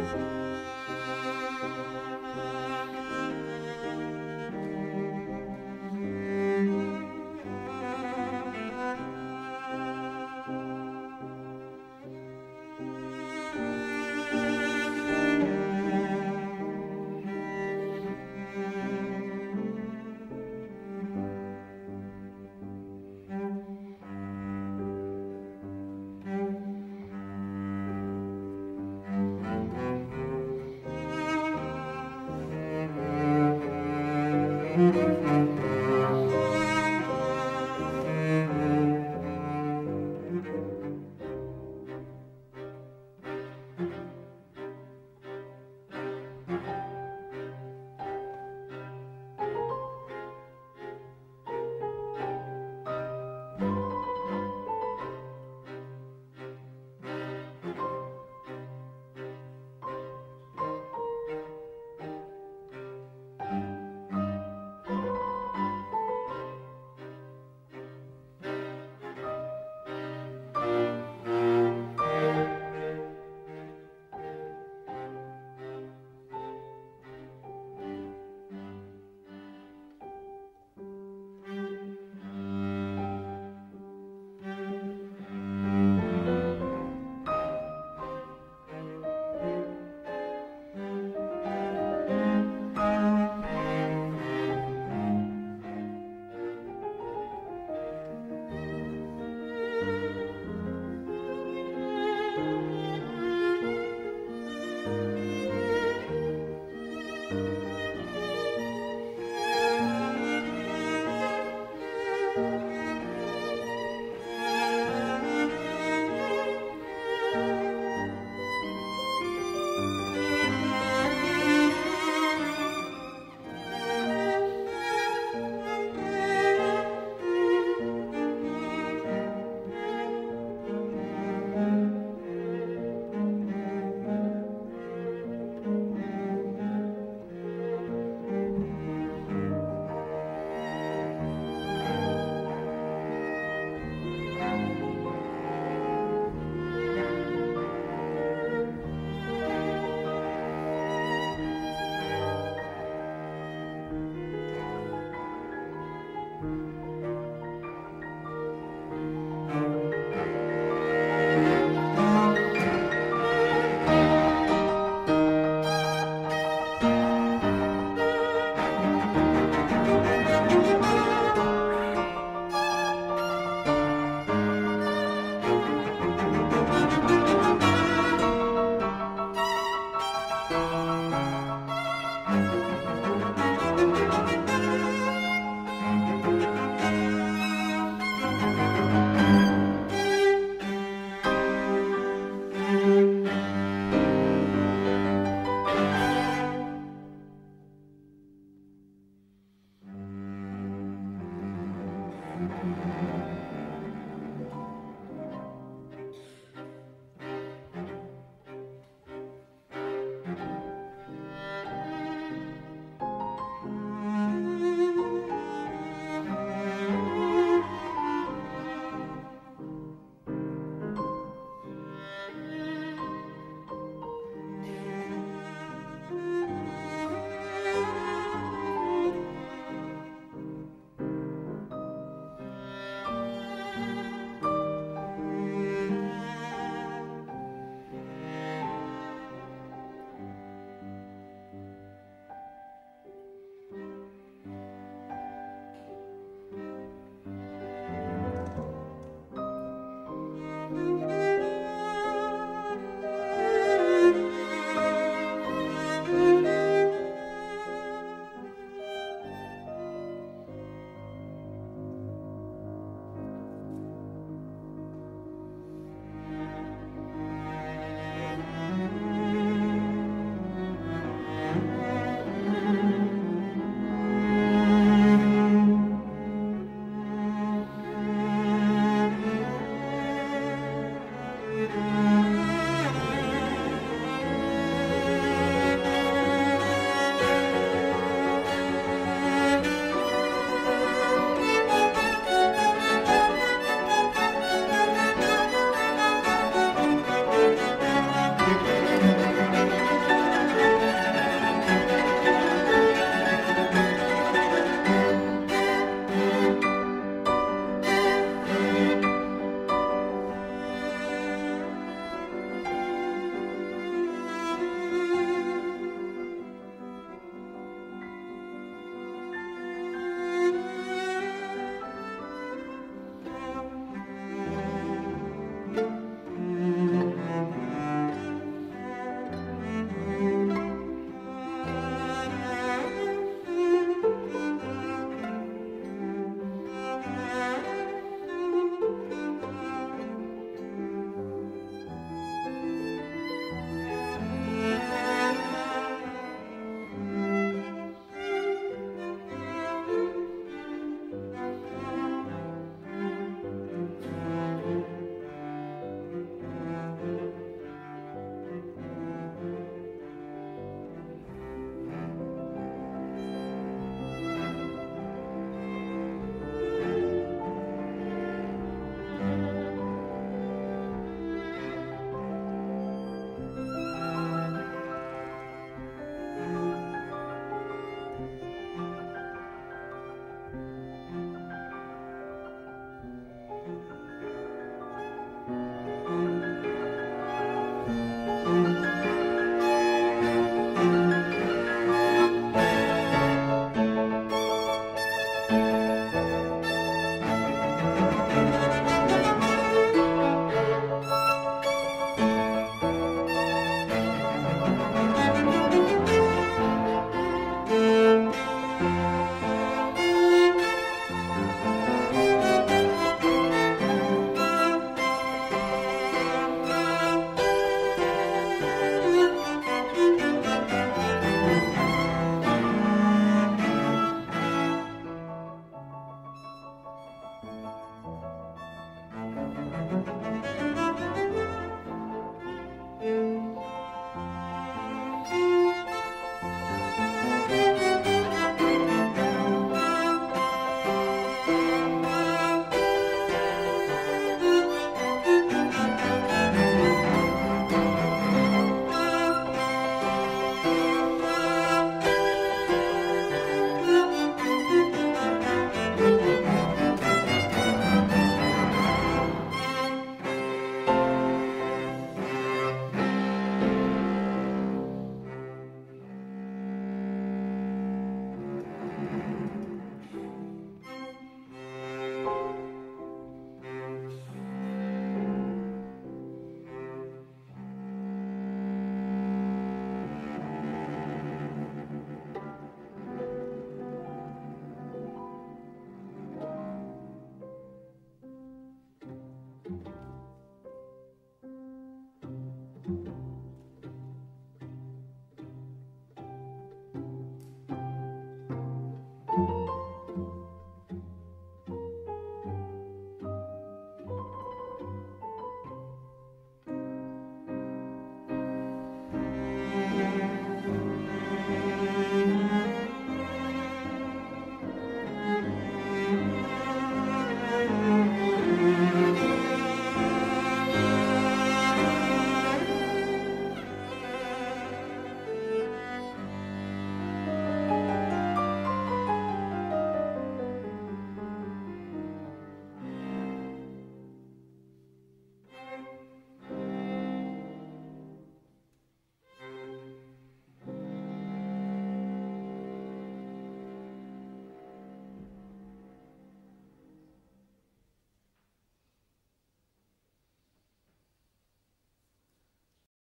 Música Música